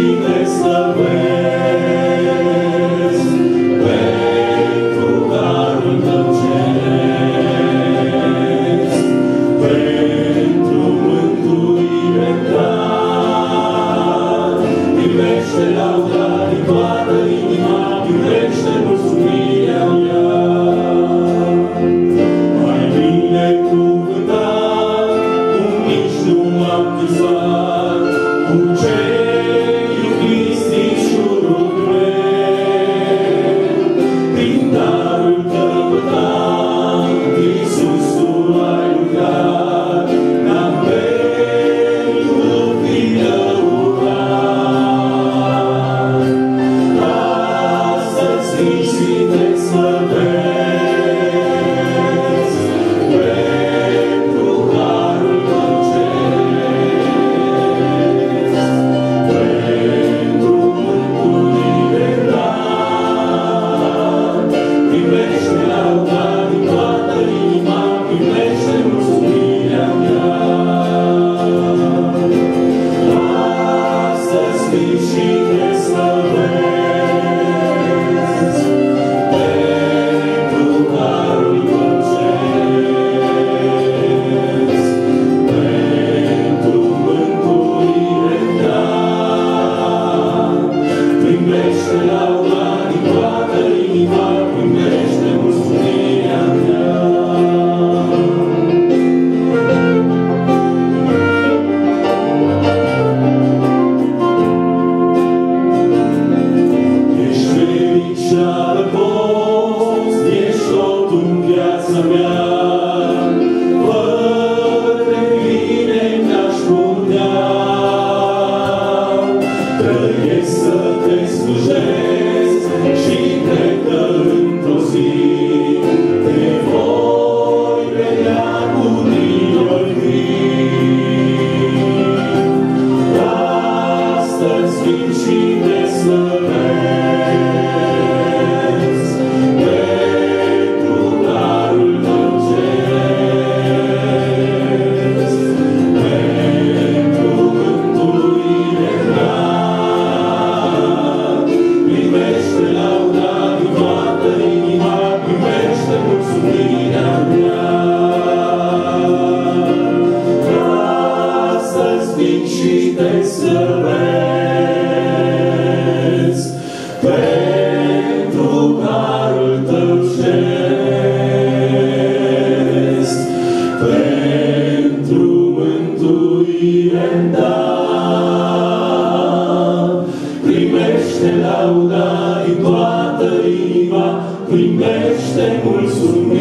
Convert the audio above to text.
cine să. alma. Vin și te slăvesc pentru carul tău ceresc, pentru mântuire dat. Primește lauda din toată inima, primește mulțumire